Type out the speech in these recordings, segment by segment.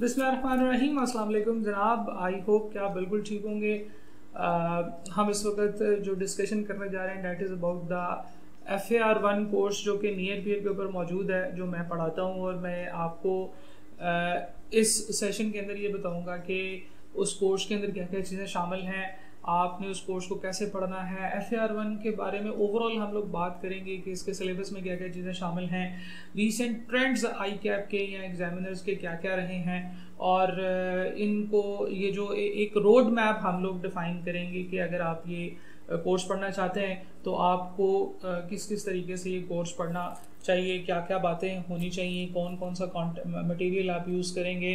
बिस्मिल्लाहिर्रहमानिर्रहीम अस्सलाम वालेकुम जनाब। आई होप कि आप बिल्कुल ठीक होंगे। uh, हम इस वक्त जो डिस्कशन करने जा रहे हैं date is about the F A R one course जो कि नियर पीयर के ऊपर मौजूद है जो मैं पढ़ाता हूँ और मैं आपको uh, इस सेशन के अंदर ये बताऊँगा कि उस कोर्स के अंदर क्या क्या चीज़ें शामिल हैं। आपने उस कोर्स को कैसे पढ़ना है? एफ़ आर वन के बारे में ओवरऑल हम लोग बात करेंगे कि इसके सिलेबस में क्या क्या चीज़ें शामिल हैं। रीसेंट ट्रेंड्स आई कैप के या एग्जामिनर्स के क्या क्या रहे हैं? और इनको, ये जो एक रोड मैप हम लोग डिफाइन करेंगे कि अगर आप ये कोर्स पढ़ना चाहते हैं तो आपको किस किस तरीके से ये कोर्स पढ़ना चाहिए? क्या क्या बातें होनी चाहिए? कौन कौन सा मटेरियल आप यूज़ करेंगे?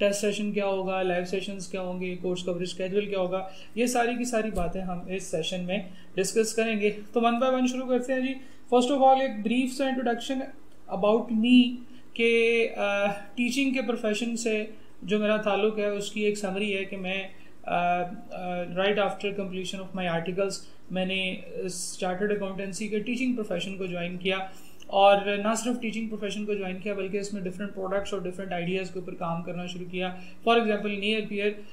टेस्ट सेशन क्या होगा लाइव सेशंस क्या होंगे कोर्स कवरेज स्केजुअल क्या होगा, ये सारी की सारी बातें हम इस सेशन में डिस्कस करेंगे। तो वन बाय वन शुरू करते हैं जी। फ़र्स्ट ऑफ़ ऑल एक ब्रीफ सा इंट्रोडक्शन अबाउट मी के टीचिंग के प्रोफेशन से जो मेरा ताल्लुक है, उसकी एक समरी है कि मैं right after completion of my articles मैंने चार्टर्ड अकाउंटेंसी के टीचिंग प्रोफेशन को ज्वाइन किया। और ना सिर्फ़ टीचिंग प्रोफेशन को ज्वाइन किया, बल्कि इसमें डिफरेंट प्रोडक्ट्स और डिफरेंट आइडियाज़ के ऊपर काम करना शुरू किया। फॉर एग्जांपल नियर पियर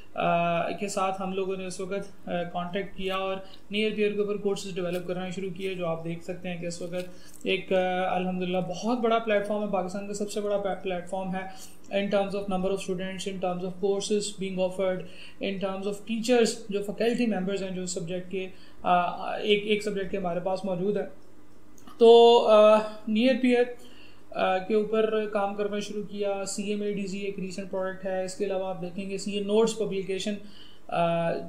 के साथ हम लोगों ने उस वक्त कांटेक्ट किया और नियर पियर के ऊपर कोर्सेज डेवलप करना शुरू किए, जो आप देख सकते हैं कि इस वक्त एक अल्हम्दुलिल्लाह बहुत बड़ा प्लेटफॉर्म है। पाकिस्तान का सबसे बड़ा प्लेटफॉर्म है in terms of number of students, in terms of courses being offered, in terms of teachers, जो faculty members हैं, जो सब्जेक्ट के एक एक सब्जेक्ट के हमारे पास मौजूद है। तो नियर पीयर के ऊपर काम करना शुरू किया। C M A D G एक रीसेंट प्रोडक्ट है। इसके अलावा आप देखेंगे सी ए नोट्स पब्लिकेशन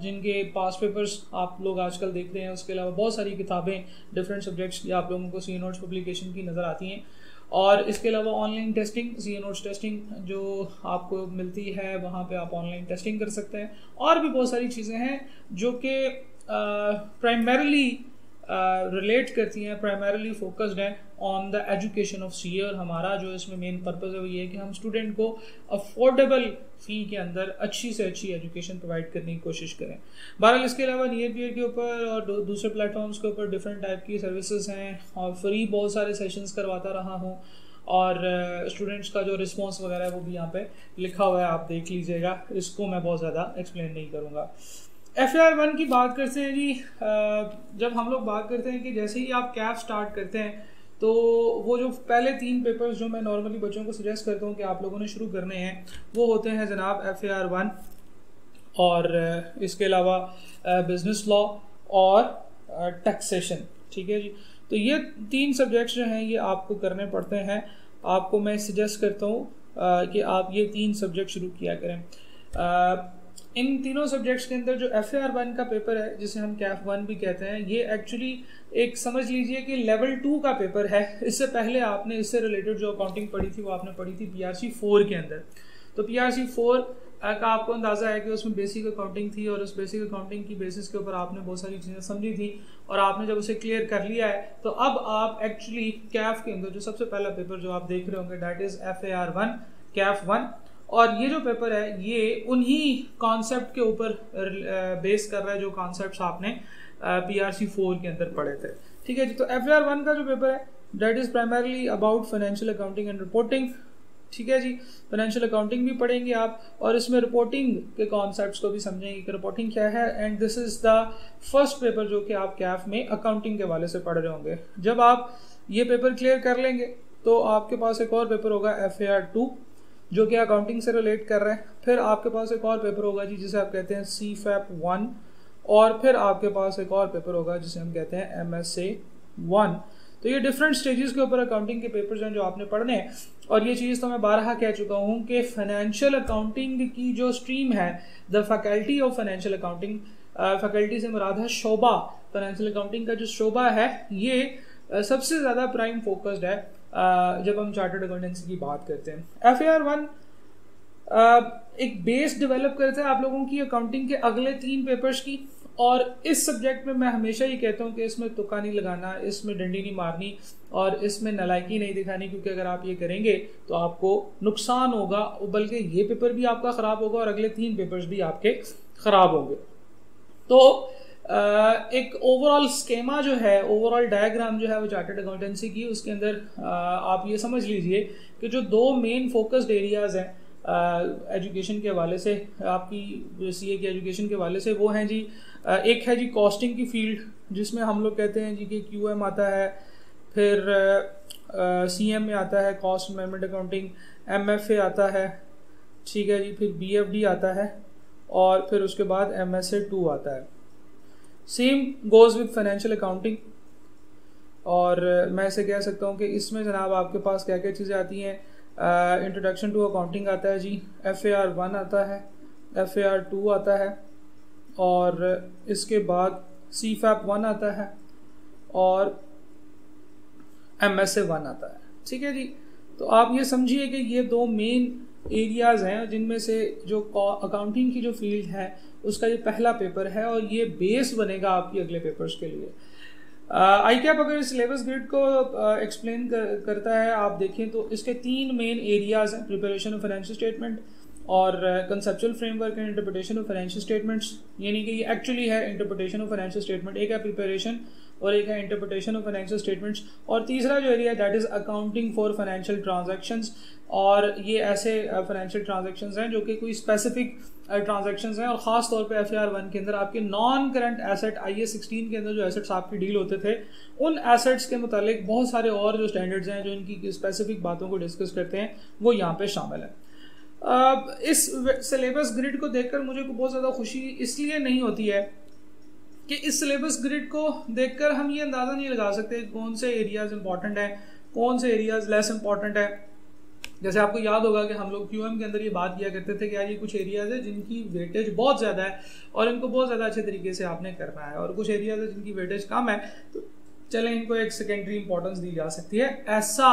जिनके पास पेपर्स आप लोग आजकल देख रहे हैं। उसके अलावा बहुत सारी किताबें डिफरेंट सब्जेक्ट्स की आप लोगों को सी ए नोट्स पब्लिकेशन की नज़र आती हैं। और इसके अलावा online testing C A notes testing जो आपको मिलती है, वहाँ पे आप ऑनलाइन टेस्टिंग कर सकते हैं। और भी बहुत सारी चीज़ें हैं, जो कि प्राइमरली रिलेट uh, करती हैं प्राइमरली फोकस्ड हैं on the education of C और हमारा जो इसमें मेन पर्पज़ है वो ये कि हम स्टूडेंट को अफोर्डेबल फ़ी के अंदर अच्छी से अच्छी एजुकेशन प्रोवाइड करने की कोशिश करें। बहरहाल इसके अलावा नियर पीयर के ऊपर और दूसरे प्लेटफॉर्म्स के ऊपर डिफरेंट टाइप की सर्विसेज़ हैं और फ्री बहुत सारे सेशंस करवाता रहा हूँ और स्टूडेंट्स का जो रिस्पॉन्स वगैरह है वो भी यहाँ पे लिखा हुआ है आप देख लीजिएगा। इसको मैं बहुत ज़्यादा एक्सप्लेन नहीं करूँगा। एफ़ आर वन की बात करते हैं जी जब हम लोग बात करते हैं कि जैसे ही आप कैफ स्टार्ट करते हैं तो वो जो पहले तीन पेपर्स जो मैं नॉर्मली बच्चों को सजेस्ट करता हूँ कि आप लोगों ने शुरू करने हैं, वो होते हैं जनाब एफ़ आर वन और इसके अलावा बिज़नेस लॉ और टैक्सेशन ठीक है जी? तो ये तीन सब्जेक्ट्स जो हैं, ये आपको करने पड़ते हैं। आपको मैं सजेस्ट करता हूँ कि आप ये तीन सब्जेक्ट शुरू किया करें। इन तीनों सब्जेक्ट्स के अंदर जो एफ़ ए आर वन का पेपर है, जिसे हम कैफ वन भी कहते हैं, ये एक्चुअली एक समझ लीजिए कि लेवल टू का पेपर है। इससे पहले आपने इससे रिलेटेड जो अकाउंटिंग पढ़ी थी, वो आपने पढ़ी थी पी आर सी फोर के अंदर। तो पी आर सी फोर का आपको अंदाज़ा है कि उसमें बेसिक अकाउंटिंग थी और उस बेसिक अकाउंटिंग की बेसिस के ऊपर आपने बहुत सारी चीज़ें समझी थी और आपने जब उसे क्लियर कर लिया है तो अब आप एक्चुअली कैफ के अंदर जो सबसे पहला पेपर जो आप देख रहे होंगे that is F A R one CAF one और ये जो पेपर है, ये उन्हीं कॉन्सेप्ट के ऊपर बेस कर रहा है जो कॉन्सेप्ट आपने पी आर सी फोर के अंदर पढ़े थे। ठीक है जी तो एफ़ आर वन का जो पेपर है that is primarily about financial accounting and reporting ठीक है जी फाइनेंशियल अकाउंटिंग भी पढ़ेंगे आप, और इसमें रिपोर्टिंग के कॉन्सेप्ट को भी समझेंगे कि रिपोर्टिंग क्या है। And this is the first paper जो कि आप कैफ में अकाउंटिंग के वाले से पढ़ रहे होंगे। जब आप ये पेपर क्लियर कर लेंगे तो आपके पास एक और पेपर होगा एफ़ ए आर टू जो कि अकाउंटिंग से रिलेट कर रहे हैं। फिर आपके पास एक और पेपर होगा जी, जिसे आप कहते हैं सी फैप वन और फिर आपके पास एक और पेपर होगा जिसे हम कहते हैं एम एस ए वन तो ये डिफरेंट स्टेजेस के ऊपर अकाउंटिंग के पेपर्स हैं जो आपने पढ़ने हैं। और ये चीज़ तो मैं बारह कह चुका हूँ कि फाइनेंशियल अकाउंटिंग की जो स्ट्रीम है the faculty of financial accounting faculty से मुराद है शोबा फाइनेंशियल अकाउंटिंग का जो शोबा है, ये सबसे ज़्यादा प्राइम फोकस्ड है। जब हम चार्टर्ड अकाउंटेंसी की बात करते हैं। एफ़ ए आर वन एक बेस डेवलप करता है आप लोगों की अकाउंटिंग के अगले तीन पेपर्स की। और इस सब्जेक्ट में मैं हमेशा ये कहता हूँ कि इसमें तुका नहीं लगाना, इसमें डंडी नहीं मारनी और इसमें नलायकी नहीं दिखानी, क्योंकि अगर आप ये करेंगे तो आपको नुकसान होगा, बल्कि ये पेपर भी आपका ख़राब होगा और अगले तीन पेपर्स भी आपके ख़राब होंगे। तो एक ओवरऑल स्केमा जो है ओवरऑल डायग्राम जो है, वो चार्टर्ड अकाउंटेंसी की, उसके अंदर आप ये समझ लीजिए कि जो दो मेन फोकस्ड एरियाज़ हैं एजुकेशन के हवाले से, आपकी सी ए की एजुकेशन के हवाले से, वो हैं जी एक है जी कॉस्टिंग की फ़ील्ड जिसमें हम लोग कहते हैं जी कि क्यू एम आता है, फिर सी एम में आता है cost management accounting M F A आता है, ठीक है जी, फिर बी एफ़ डी आता है, और फिर उसके बाद एम एस ए टू आता है। Same goes with financial accounting और मैं ऐसे कह सकता हूँ कि इसमें जनाब आपके पास क्या क्या चीज़ें आती हैं? इंट्रोडक्शन टू अकाउंटिंग आता है जी। एफ़ ए आर वन आता है। एफ़ ए आर टू आता है। और इसके बाद सी फैप वन आता है। और एम एस ए वन आता है। ठीक है जी? तो आप ये समझिए कि ये दो मेन एरियाज़ हैं जिनमें से जो अकाउंटिंग की जो फ़ील्ड है उसका ये पहला पेपर है और ये बेस बनेगा आपकी अगले पेपर्स के लिए। आई कैप अगर सिलेबस ग्रिड को एक्सप्लेन uh, कर, करता है आप देखें तो इसके तीन मेन एरियाज़ हैं प्रिपरेशन ऑफ़ फाइनेंशियल स्टेटमेंट और conceptual framework and interpretation of financial statements यानी कि ये एक्चुअली है इंटरप्रिटेशन ऑफ़ फाइनेंशियल स्टेटमेंट एक है प्रिपरेशन और एक है इंटरप्रिटेशन ऑफ़ फाइनेंशियल स्टेटमेंट्स और तीसरा जो area that is accounting for financial transactions और ये ऐसे फाइनेंशियल ट्रांजेक्शन्स हैं जो कि कोई स्पेसिफिक ट्रांजेक्शन्स हैं और ख़ास तौर पे एफ़ आर वन के अंदर आपके non current asset I A sixteen के अंदर जो एसेट्स आपके डील होते थे, उन एसेट्स के मुतालिक बहुत सारे और जो स्टैंडर्ड्स हैं जो इनकी स्पेसिफिक बातों को डिस्कस करते हैं, वो यहाँ पे शामिल है। इस सिलेबस ग्रिड को देखकर मुझे बहुत ज़्यादा खुशी इसलिए नहीं होती है कि इस सिलेबस ग्रिड को देखकर हम ये अंदाज़ा नहीं लगा सकते कौन से एरियाज़ इंपॉर्टेंट हैं, कौन से एरियाज़ लेस इंपॉर्टेंट है। जैसे आपको याद होगा कि हम लोग क्यूएम के अंदर ये बात किया करते थे कि यार ये कुछ एरियाज़ है जिनकी वेटेज बहुत ज़्यादा है और इनको बहुत ज़्यादा अच्छे तरीके से आपने करना है और कुछ एरियाज़ है जिनकी वेटेज कम है तो चले इनको एक सेकेंडरी इंपॉर्टेंस दी जा सकती है। ऐसा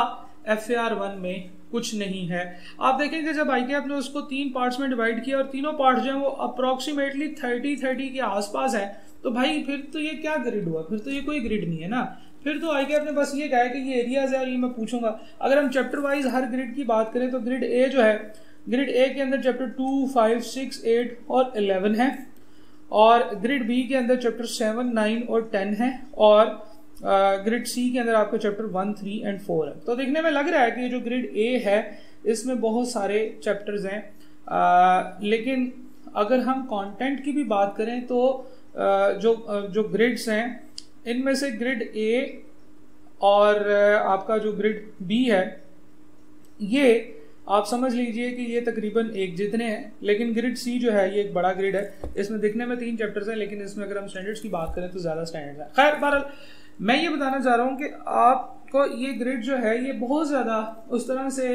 एफ़ ए आर वन में कुछ नहीं है। आप देखेंगे जब आई के आपने उसको तीन पार्ट्स में डिवाइड किया और तीनों पार्ट्स जो है वो अप्रोक्सीमेटली थर्टी थर्टी के आसपास है तो भाई फिर तो ये क्या ग्रिड हुआ? फिर तो ये कोई ग्रिड नहीं है ना। फिर तो आई के आपने बस ये कहा कि ये एरियाज़ है और ये मैं पूछूँगा। अगर हम चैप्टर वाइज हर ग्रिड की बात करें तो ग्रिड ए जो है ग्रिड ए के अंदर chapter two five six eight और इलेवन है और ग्रिड बी के अंदर चैप्टर सेवन नाइन और टेन है और ग्रिड सी के अंदर आपको chapter one three and four है। तो देखने में लग रहा है कि जो ग्रिड ए है इसमें बहुत सारे चैप्टर्स हैं। uh, लेकिन अगर हम कंटेंट की भी बात करें तो uh, जो जो ग्रिड्स हैं इनमें से ग्रिड ए और आपका जो ग्रिड बी है ये आप समझ लीजिए कि ये तकरीबन एक जितने हैं। लेकिन ग्रिड सी जो है ये एक बड़ा ग्रिड है। इसमें दिखने में तीन चैप्टर्स हैं लेकिन इसमें अगर हम स्टैंडर्ड्स की बात करें तो ज़्यादा स्टैंडर्ड है। खैर बहरहाल मैं ये बताना चाह रहा हूँ कि आपको ये ग्रिड जो है, ये बहुत ज़्यादा उस तरह से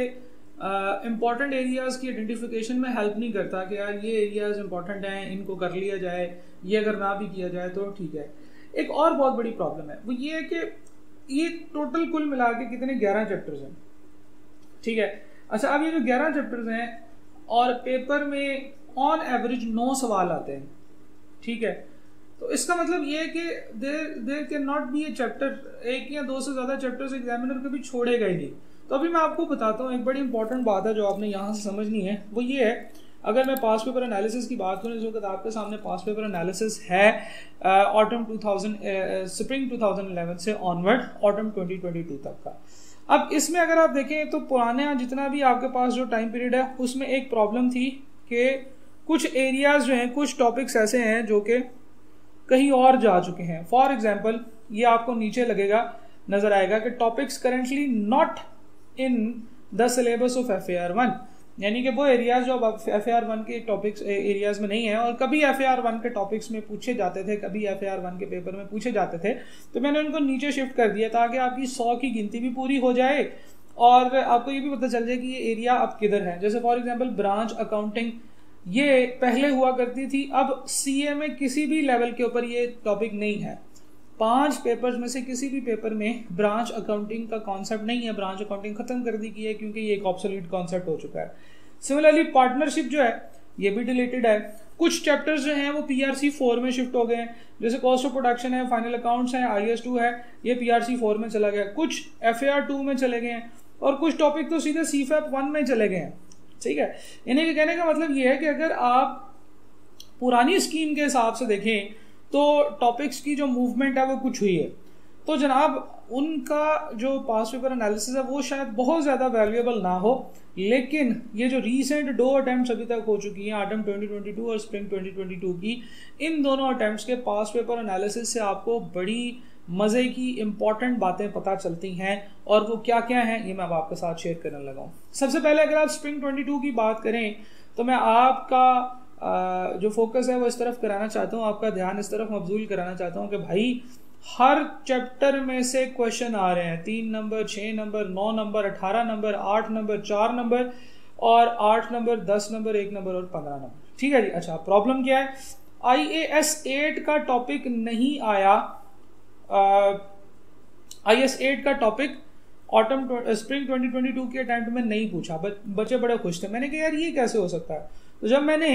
इंपॉर्टेंट एरियाज़ की आइडेंटिफिकेशन में हेल्प नहीं करता कि यार ये एरियाज़ इंपॉर्टेंट हैं, इनको कर लिया जाए, ये अगर ना भी किया जाए तो ठीक है। एक और बहुत बड़ी प्रॉब्लम है, वो ये है कि ये टोटल कुल मिला के कितने ग्यारह चैप्टर्स हैं। ठीक है? अच्छा अब ये जो ग्यारह चैप्टर्स हैं और पेपर में ऑन एवरेज नौ सवाल आते हैं। ठीक है? तो इसका मतलब ये है कि there there can not be a chapter एक या दो से ज़्यादा चैप्टर्स एग्जामिनर कभी छोड़ेगा ही नहीं। तो अभी मैं आपको बताता हूँ, एक बड़ी इंपॉर्टेंट बात है जो आपने यहाँ से समझनी है। वो ये है, अगर मैं पास पेपर एनालिसिस की बात करूँ इस वक्त आपके सामने पास पेपर एनालिसिस है autumn two thousand spring two thousand eleven से onward autumn twenty twenty two तक का। अब इसमें अगर आप देखें तो पुराने जितना भी आपके पास जो टाइम पीरियड है, उसमें एक प्रॉब्लम थी कि कुछ एरियाज़ जो हैं, कुछ टॉपिक्स ऐसे हैं जो कि कहीं और जा चुके हैं। फॉर एग्ज़ाम्पल ये आपको नीचे लगेगा, नज़र आएगा कि topics currently not in the syllabus of F A R one यानी कि वो एरियाज़ जो अब एफ़ ए आर वन के टॉपिक्स एरियाज़ में नहीं है और कभी एफ़ ए आर वन के टॉपिक्स में पूछे जाते थे, कभी एफ़ ए आर वन के पेपर में पूछे जाते थे तो मैंने उनको नीचे शिफ्ट कर दिया ताकि आपकी सौ की गिनती भी पूरी हो जाए और आपको ये भी पता चल जाए कि ये एरिया अब किधर है। जैसे फॉर एग्ज़ाम्पल ब्रांच अकाउंटिंग ये पहले हुआ करती थी, अब सीए में किसी भी लेवल के ऊपर ये टॉपिक नहीं है। पाँच पेपर्स में से किसी भी पेपर में ब्रांच अकाउंटिंग का कॉन्सेप्ट नहीं है। ब्रांच अकाउंटिंग खत्म कर दी गई है क्योंकि ये एक ऑप्सोल्यूट कॉन्सेप्ट हो चुका है। सिमिलरली पार्टनरशिप जो है, ये भी डिलेटेड है। कुछ चैप्टर्स जो हैं, वो पी आर सी फोर में शिफ्ट हो गए हैं। जैसे कॉस्ट ऑफ़ प्रोडक्शन है फाइनल अकाउंट्स है आई एस टू है, ये पी आर सी फोर में चला गया। कुछ एफ़ ए आर टू में चले गए हैं और कुछ टॉपिक तो सीधे सी फैप वन में चले गए हैं। ठीक है? इन्हें कहने का मतलब ये है कि अगर आप पुरानी स्कीम के हिसाब से देखें तो टॉपिक्स की जो मूवमेंट है, वो कुछ हुई है। तो जनाब, उनका जो पास पेपर एनालिसिस है, वो शायद बहुत ज़्यादा वैल्यूएबल ना हो, लेकिन ये जो रीसेंट दो अटैम्प्ट अभी तक हो चुकी हैं आटम 2022 और स्प्रिंग 2022 की, इन दोनों अटैम्प्ट्स के पास पेपर एनालिसिस से आपको बड़ी मज़े की इंपॉर्टेंट बातें पता चलती हैं और वो क्या क्या हैं, ये मैं अब आपके साथ शेयर करने लगा हूँ। सबसे पहले अगर आप स्प्रिंग 22 की बात करें तो मैं आपका जो फोकस है वो इस तरफ़ कराना चाहता हूँ, आपका ध्यान इस तरफ़ मबजूल कराना चाहता हूँ कि भाई, हर चैप्टर में से क्वेश्चन आ रहे हैं। तीन नंबर छः नंबर नौ नंबर अठारह नंबर आठ नंबर चार नंबर और आठ नंबर दस नंबर एक नंबर और पंद्रह नंबर ठीक है जी? अच्छा प्रॉब्लम क्या है? आई ए एस एट का टॉपिक नहीं आया आई एस एट का टॉपिक ऑटम स्प्रिंग 2022 के अटैम्प्ट में नहीं पूछा बच्चे बड़े खुश थे। मैंने कहा, यार, ये कैसे हो सकता है? तो जब मैंने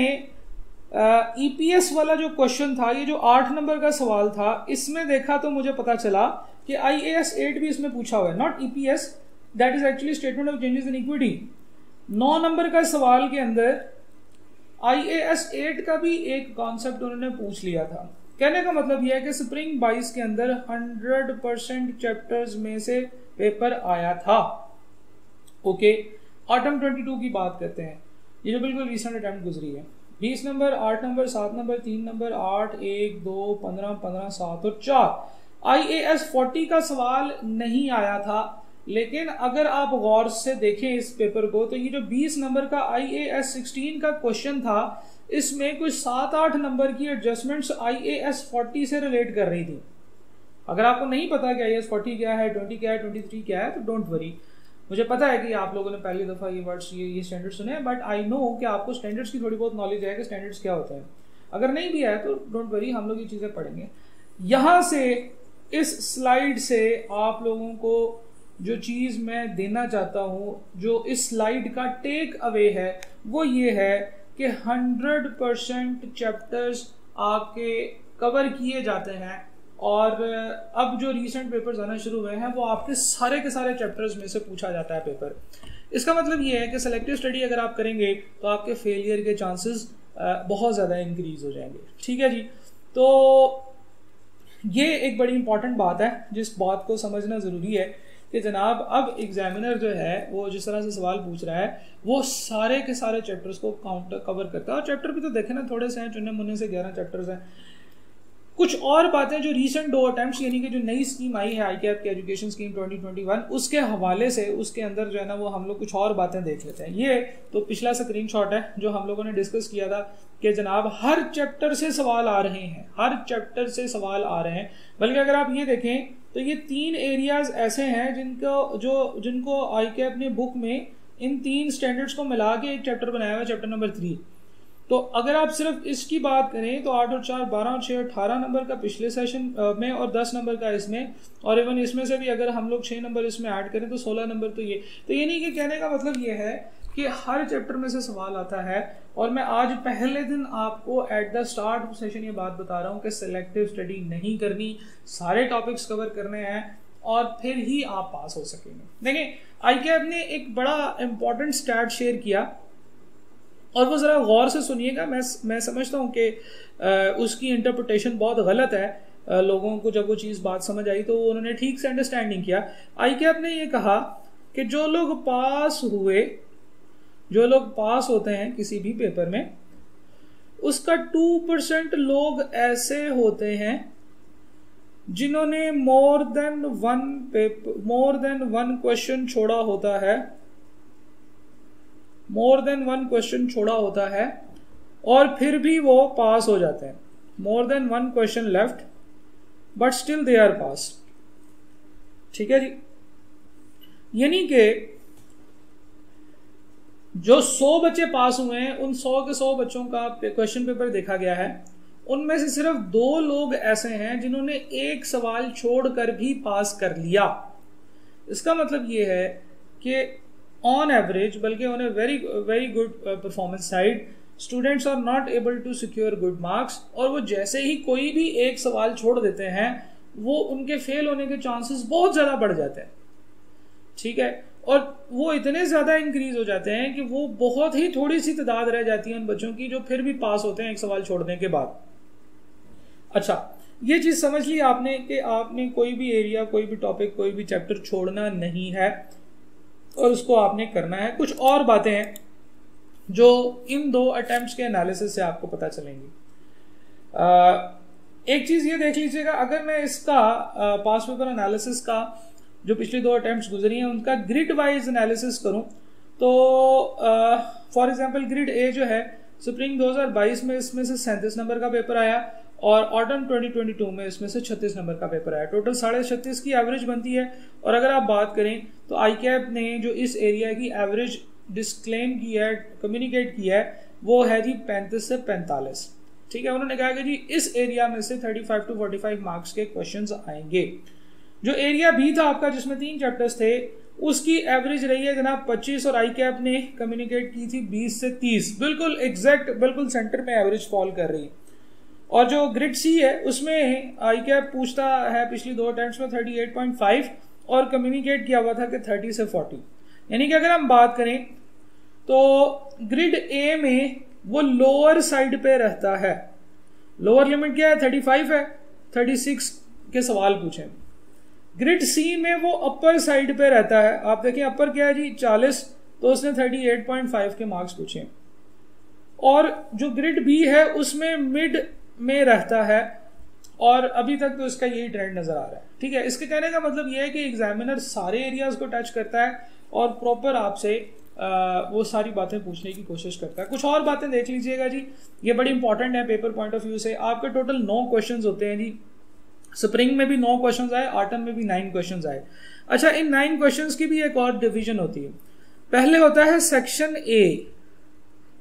ई पी एस वाला जो क्वेश्चन था, ये जो आठ नंबर का सवाल था, इसमें देखा तो मुझे पता चला कि आई ए एस एट भी इसमें पूछा हुआ है not E P S that is actually statement of changes in equity now number का सवाल के अंदर आई ए एस एट का भी एक कॉन्सेप्ट उन्होंने पूछ लिया था। कहने का मतलब यह है कि स्प्रिंग बाईस के अंदर हंड्रेड परसेंट चैप्टर्स में से पेपर आया था। ओके ऑटम ट्वेंटी टू की बात करते हैं। ये जो बिल्कुल रिसेंट अटैम्प्ट गुजरी है। बीस नंबर, आठ नंबर, सात नंबर, तीन नंबर, आठ, एक, दो, पंद्रह पंद्रह, सात और चार। आई ए एस फोर्टी का सवाल नहीं आया था, लेकिन अगर आप गौर से देखें इस पेपर को तो ये जो बीस नंबर का आई ए एस सिक्सटीन का क्वेश्चन था इसमें कुछ सात आठ नंबर की adjustments I A S forty से रिलेट कर रही थी। अगर आपको नहीं पता कि आई एस फोर्टी क्या है ट्वेंटी क्या है ट्वेंटी थ्री क्या है तो डोंट वरी मुझे पता है कि आप लोगों ने पहली दफ़ा ये वर्ड्स ये ये स्टैंडर्ड सुने हैं बट आई नो कि आपको स्टैंडर्ड्स की थोड़ी बहुत नॉलेज है कि स्टैंडर्ड्स क्या होता है। अगर नहीं भी है तो डोंट वरी हम लोग ये चीज़ें पढ़ेंगे। यहाँ से, इस स्लाइड से आप लोगों को जो चीज़ मैं देना चाहता हूँ, जो इस स्लाइड का टेक अवे है, वो ये है कि हंड्रेड परसेंट चैप्टर्स आपके कवर किए जाते हैं। और अब जो रीसेंट पेपर्स आना शुरू हुए हैं, वो आपके सारे के सारे चैप्टर्स में से पूछा जाता है पेपर इसका मतलब ये है कि सेलेक्टिव स्टडी अगर आप करेंगे तो आपके फेलियर के चांसेस बहुत ज़्यादा इंक्रीज हो जाएँगे। ठीक है जी? तो ये एक बड़ी इंपॉर्टेंट बात है, जिस बात को समझना ज़रूरी है। कि जनाब, अब एग्जामिनर जो है, वो जिस तरह से सवाल पूछ रहा है, वो सारे के सारे चैप्टर्स को काउंटर कवर करता है। और चैप्टर भी तो देखे ना, थोड़े से हैं, चुने मुन्ने से ग्यारह चैप्टर्स हैं। कुछ और बातें जो रीसेंट दो अटैम्प्ट यानी कि जो नई स्कीम आई है आई की एजुकेशन स्कीम 2021 उसके हवाले से, उसके अंदर जो है ना, वो हम लोग कुछ और बातें देख लेते हैं। ये तो पिछला स्क्रीन शॉट है, जो हम लोगों ने डिस्कस किया था कि जनाब, हर चैप्टर से सवाल आ रहे हैं, हर चैप्टर से सवाल आ रहे हैं। बल्कि अगर आप ये देखें तो ये तीन एरियाज़ ऐसे हैं जिनको, जो, जिनको आई कैप ने बुक में इन तीन स्टैंडर्ड्स को मिला के एक चैप्टर बनाया हुआ है चैप्टर नंबर थ्री तो अगर आप सिर्फ़ इसकी बात करें तो आठ और चार, बारह और छः अठारह नंबर का पिछले सेशन में और दस नंबर का इसमें, और इवन इसमें से भी अगर हम लोग छः नंबर इसमें ऐड करें तो सोलह नंबर तो ये. तो ये नहीं कि कहने का मतलब ये है कि हर चैप्टर में से सवाल आता है और मैं आज पहले दिन आपको एट द स्टार्ट सेशन ये बात बता रहा हूँ कि सिलेक्टिव स्टडी नहीं करनी, सारे टॉपिक्स कवर करने हैं और फिर ही आप पास हो सकेंगे। देखिए आई कैब ने एक बड़ा इंपॉर्टेंट स्टैट शेयर किया और वो ज़रा गौर से सुनिएगा, मैं मैं समझता हूँ कि उसकी इंटरप्रटेशन बहुत गलत है। लोगों को जब वो चीज़ बात समझ आई तो उन्होंने ठीक से अंडरस्टैंडिंग किया। आई कैप ने ये कहा कि जो लोग पास हुए जो लोग पास होते हैं किसी भी पेपर में, उसका टू परसेंट लोग ऐसे होते हैं जिन्होंने more than one paper more than one question छोड़ा होता है। मोर देन वन क्वेश्चन छोड़ा होता है और फिर भी वो पास हो जाते हैं। More than one question left but still they are pass ठीक है जी? यानी कि जो सौ बच्चे पास हुए हैं उन सौ के सौ बच्चों का क्वेश्चन पेपर देखा गया है। उनमें से सिर्फ़ दो लोग ऐसे हैं जिन्होंने एक सवाल छोड़कर भी पास कर लिया। इसका मतलब यह है कि ऑन एवरेज बल्कि a very very good uh, performance side students are not able to secure good marks और वो जैसे ही कोई भी एक सवाल छोड़ देते हैं वो उनके फेल होने के चांसेस बहुत ज़्यादा बढ़ जाते हैं। ठीक है? और वो इतने ज़्यादा इंक्रीज हो जाते हैं कि वो बहुत ही थोड़ी सी तादाद रह जाती है उन बच्चों की जो फिर भी पास होते हैं एक सवाल छोड़ने के बाद। अच्छा ये चीज़ समझ ली आपने कि आपने कोई भी एरिया कोई भी टॉपिक कोई भी चैप्टर छोड़ना नहीं है और उसको आपने करना है। कुछ और बातें हैं जो इन दो अटेम्प्ट के एनालिसिस से आपको पता चलेंगी। एक चीज़ ये देख लीजिएगा, अगर मैं इसका पास पेपर एनालिसिस का जो पिछली दो अटेम्प्ट गुजरी हैं, उनका ग्रिड वाइज एनालिसिस करूँ तो फॉर एग्जांपल ग्रिड ए जो है स्प्रिंग 2022 में इसमें से सैंतीस नंबर का पेपर आया और ऑटम 2022 में इसमें से 36 नंबर का पेपर आया। टोटल साढ़े छत्तीस की एवरेज बनती है। और अगर आप बात करें तो आई कैप ने जो इस एरिया की एवरेज डिस्क्लेम किया है कम्युनिकेट किया है, वो है जी पैंतीस से पैंतालीस। ठीक है, उन्होंने कहा कि जी इस एरिया में से 35 टू 45 मार्क्स के क्वेश्चंस आएँगे। जो एरिया बी था आपका, जिसमें तीन चैप्टर्स थे, उसकी एवरेज रही है जनाब 25 और आई कैप ने कम्युनिकेट की थी 20 से 30 बिल्कुल एग्जैक्ट बिल्कुल सेंटर में एवरेज फॉल कर रही है। और जो ग्रिड सी है, उसमें आई कैप पूछता है पिछली दो अटेम्प्ट में 38.5 और कम्युनिकेट किया हुआ था कि 30 से 40 यानी कि अगर हम बात करें तो ग्रिड ए में वो लोअर साइड पे रहता है। लोअर लिमिट क्या है? 35 है। 36 के सवाल पूछे। ग्रिड सी में वो अपर साइड पे रहता है। आप देखें अपर क्या है जी? 40 तो उसने 38.5 के मार्क्स पूछे और जो ग्रिड बी है, उसमें मिड में रहता है। और अभी तक तो इसका यही ट्रेंड नज़र आ रहा है। ठीक है? इसके कहने का मतलब यह है कि एग्जामिनर सारे एरियाज़ को टच करता है और प्रॉपर आपसे वो सारी बातें पूछने की कोशिश करता है। कुछ और बातें देख लीजिएगा जी। ये बड़ी इंपॉर्टेंट है पेपर पॉइंट ऑफ़ व्यू से। आपके टोटल नौ क्वेश्चन होते हैं जी। स्प्रिंग में भी नौ क्वेश्चन आए आटम में भी नाइन क्वेश्चन आए। अच्छा इन नाइन क्वेश्चन की भी एक और डिविजन होती है। पहले होता है सेक्शन ए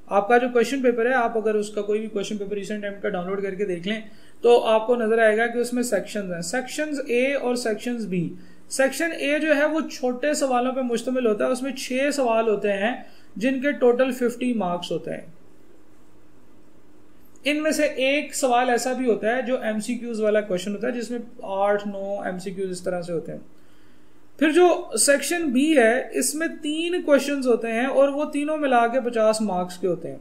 आपका जो क्वेश्चन पेपर है, आप अगर उसका कोई भी क्वेश्चन पेपर रिसेंट टाइम का डाउनलोड करके देख लें तो आपको नज़र आएगा कि उसमें सेक्शन हैं। सेक्शन ए और सेक्शन बी सेक्शन ए जो है, वो छोटे सवालों पर मुश्तमिल होता है, उसमें छह सवाल होते हैं, जिनके टोटल फिफ्टी मार्क्स होते हैं। इनमें से एक सवाल ऐसा भी होता है जो एमसीक्यूज वाला क्वेश्चन होता है, जिसमें आठ, नौ एमसीक्यूज इस तरह से होते हैं। फिर जो सेक्शन बी है, इसमें तीन क्वेश्चंस होते हैं और वो तीनों मिला के पचास मार्क्स के होते हैं।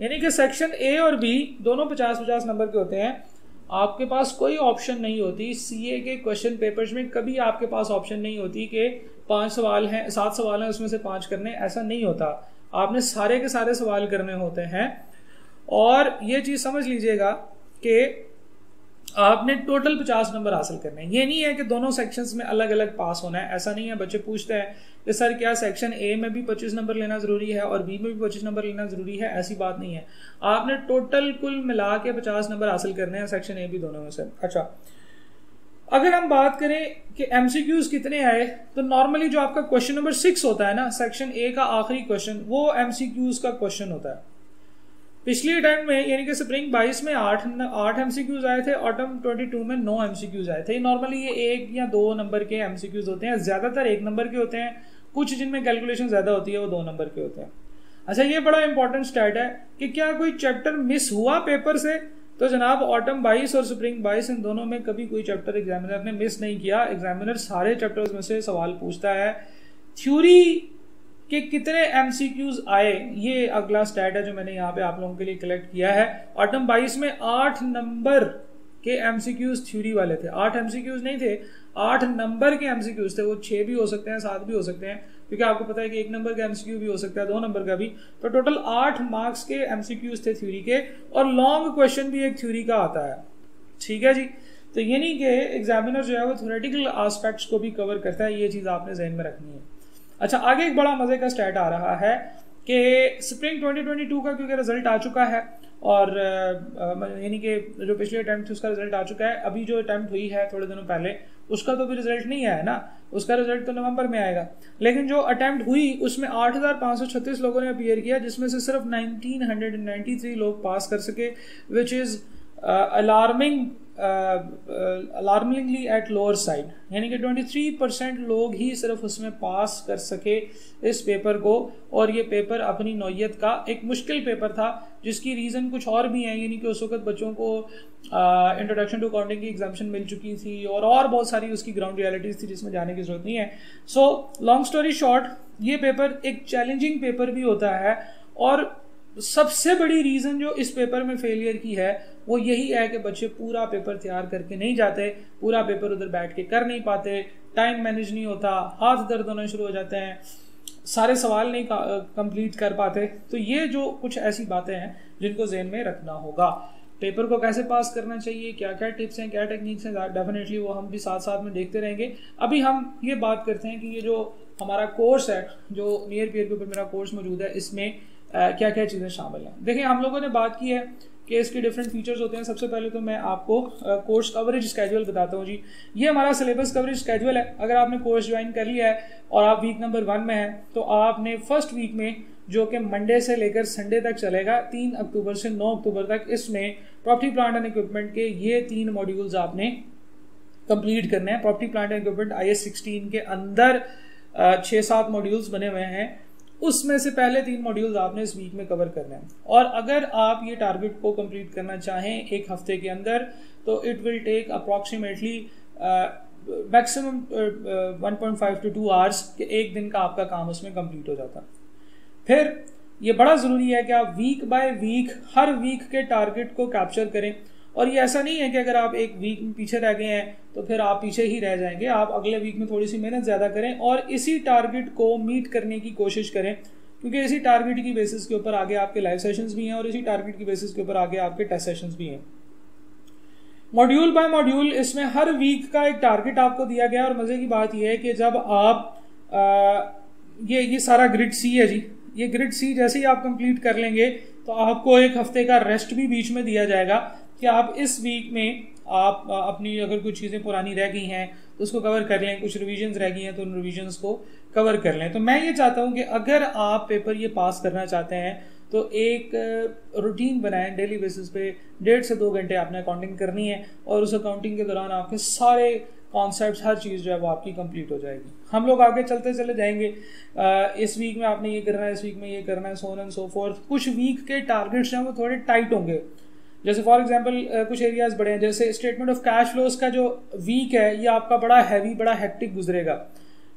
यानी कि सेक्शन ए और बी दोनों पचास पचास नंबर के होते हैं। आपके पास कोई ऑप्शन नहीं होती। सीए के क्वेश्चन पेपर्स में कभी आपके पास ऑप्शन नहीं होती कि पाँच सवाल हैं, सात सवाल हैं, उसमें से पाँच करने। ऐसा नहीं होता। आपने सारे के सारे सवाल करने होते हैं। और ये चीज़ समझ लीजिएगा कि आपने टोटल पचास नंबर हासिल करने हैं। ये नहीं है कि दोनों सेक्शंस में अलग अलग पास होना है। ऐसा नहीं है, बच्चे पूछते हैं कि सर, क्या सेक्शन ए में भी पच्चीस नंबर लेना ज़रूरी है और बी में भी पच्चीस नंबर लेना ज़रूरी है? ऐसी बात नहीं है। आपने टोटल कुल मिला के पचास नंबर हासिल करने हैं सेक्शन ए भी दोनों में से। अच्छा। अगर हम बात करें कि एमसीक्यूज कितने आए तो नॉर्मली जो आपका क्वेश्चन नंबर सिक्स होता है ना सेक्शन ए का आखिरी क्वेश्चन वो एमसीक्यूज का क्वेश्चन होता है। पिछली अटेम्प्ट में, यानी कि स्प्रिंग 22 में आठ आठ एमसीक्यूज आए थे ऑटम 22 में नौ एमसीक्यूज आए थे। नॉर्मली ये एक या दो नंबर के एमसीक्यूज होते हैं, ज़्यादातर एक नंबर के होते हैं। कुछ जिनमें कैलकुलेशन ज़्यादा होती है, वो दो नंबर के होते हैं। अच्छा ये बड़ा इंपॉर्टेंट स्टैट है कि क्या कोई चैप्टर मिस हुआ पेपर से? तो जनाब ऑटम 22 और स्प्रिंग 22 इन दोनों में कभी कोई चैप्टर एग्जामिनर ने मिस नहीं किया। एग्जामिनर सारे चैप्टर्स में से सवाल पूछता है। थ्योरी कि कितने एमसीक्यूज आए, ये अगला स्टैट है जो मैंने यहाँ पे आप लोगों के लिए कलेक्ट किया है। ऑटम बाईस में आठ नंबर के एमसीक्यूज थ्योरी वाले थे। आठ एमसीक्यूज नहीं थे, आठ नंबर के एमसीक्यूज थे। वो छह भी हो सकते हैं, सात भी हो सकते हैं, क्योंकि आपको पता है कि एक नंबर का एमसीक्यू भी हो सकता है, दो नंबर का भी। तो टोटल आठ मार्क्स के एमसीक्यूज थे थ्योरी के, और लॉन्ग क्वेश्चन भी एक थ्योरी का आता है। ठीक है जी? तो ये नहीं कि एग्जामिनर जो है वो थोरेटिकल आस्पेक्ट्स को भी कवर करता है, ये चीज़ आपने जहन में रखनी है। अच्छा आगे एक बड़ा मज़े का स्टैट आ रहा है कि स्प्रिंग 2022 का क्योंकि रिज़ल्ट आ चुका है और यानी कि जो पिछले अटैम्प्ट थी उसका रिज़ल्ट आ चुका है। अभी जो अटैम्प्ट हुई है थोड़े दिनों पहले उसका तो भी रिज़ल्ट नहीं आया ना। उसका रिज़ल्ट तो नवंबर में आएगा। लेकिन जो अटैम्प्ट हुई उसमें 8,536 लोगों ने अपियर किया जिसमें से सिर्फ़ 1993 लोग पास कर सके which is alarming alarmingly at lower side यानी कि 23 परसेंट लोग ही सिर्फ़ उसमें पास कर सके इस पेपर को, और ये पेपर अपनी नौीयत का एक मुश्किल पेपर था, जिसकी रीज़न कुछ और भी हैं। यानी कि उस वक्त बच्चों को इंट्रोडक्शन टू अकाउंटिंग की एग्जामेशन मिल चुकी थी, और और बहुत सारी उसकी ग्राउंड रियलिटीज़ थी जिसमें जाने की ज़रूरत नहीं है। सो लॉन्ग स्टोरी शॉर्ट ये पेपर एक चैलेंजिंग पेपर भी होता है, और सबसे बड़ी रीज़न जो इस पेपर में फेलियर की है, वो यही है कि बच्चे पूरा पेपर तैयार करके नहीं जाते, पूरा पेपर उधर बैठ के कर नहीं पाते टाइम मैनेज नहीं होता, हाथ दर्द होने शुरू हो जाते हैं, सारे सवाल नहीं कंप्लीट कर पाते। तो ये जो कुछ ऐसी बातें हैं, जिनको जेन में रखना होगा। पेपर को कैसे पास करना चाहिए क्या क्या टिप्स हैं, क्या टेक्निक्स हैं डेफिनेटली वो हम भी साथ साथ में देखते रहेंगे। अभी हम ये बात करते हैं कि ये जो हमारा कोर्स है, जो नियर पीयर के ऊपर मेरा कोर्स मौजूद है, इसमें क्या क्या चीज़ें शामिल हैं। देखिए, हम लोगों ने बात की है कि इसके डिफरेंट फीचर्स होते हैं। सबसे पहले तो मैं आपको कोर्स कवरेज स्केजुअल बताता हूँ जी। ये हमारा सिलेबस कवरेज स्केजुअल है। अगर आपने कोर्स ज्वाइन कर लिया है और आप वीक नंबर वन में हैं तो आपने फ़र्स्ट वीक में जो कि मंडे से लेकर संडे तक चलेगा, तीन अक्टूबर से नौ अक्टूबर तक, इसमें प्रॉपर्टी प्लांट एंड इक्विपमेंट के ये तीन मॉड्यूल्स आपने कंप्लीट करने हैं। Property plant and equipment I S sixteen के अंदर छः सात मॉड्यूल्स बने हुए हैं। उसमें से पहले तीन मॉड्यूल्स आपने इस वीक में कवर करने हैं। और अगर आप ये टारगेट को कंप्लीट करना चाहें एक हफ़्ते के अंदर तो it will take approximately maximum one point five to two hours के एक दिन का आपका काम उसमें कंप्लीट हो जाता। फिर ये बड़ा ज़रूरी है कि आप वीक बाय वीक हर वीक के टारगेट को कैप्चर करें। और ये ऐसा नहीं है कि अगर आप एक वीक में पीछे रह गए हैं तो फिर आप पीछे ही रह जाएँगे। आप अगले वीक में थोड़ी सी मेहनत ज़्यादा करें और इसी टारगेट को मीट करने की कोशिश करें क्योंकि इसी टारगेट की बेसिस के ऊपर आगे आपके लाइव सेशंस भी हैं और इसी टारगेट की बेसिस के ऊपर आगे आपके टेस्ट सेशंस भी हैं। मॉड्यूल बाय मॉड्यूल इसमें हर वीक का एक टारगेट आपको दिया गया और मज़े की बात यह है कि जब आप आ, ये ये सारा ग्रिड सी है जी। ये ग्रिड सी जैसे ही आप कंप्लीट कर लेंगे तो आपको एक हफ़्ते का रेस्ट भी बीच में दिया जाएगा। कि आप इस वीक में आप अपनी अगर कुछ चीज़ें पुरानी रह गई हैं तो उसको कवर कर लें कुछ रिविजन्स रह गई हैं तो उन रिविजन्स को कवर कर लें। तो मैं ये चाहता हूँ कि अगर आप पेपर ये पास करना चाहते हैं तो एक रूटीन बनाएँ डेली बेसिस पे डेढ़ से दो घंटे आपने अकाउंटिंग करनी है और उस अकाउंटिंग के दौरान आपके सारे कॉन्सेप्ट हर चीज़ जो है वो आपकी कंप्लीट हो जाएगी। हम लोग आगे चलते चले जाएँगे। आ, इस वीक में आपने ये करना है इस वीक में ये करना है so on and so forth कुछ वीक के टारगेट्स हैं वो थोड़े टाइट होंगे। जैसे फॉर एग्जांपल कुछ एरियाज़ बड़े हैं, जैसे स्टेटमेंट ऑफ़ कैश फ्लोज का जो वीक है, ये आपका बड़ा हैवी बड़ा हेक्टिक गुजरेगा।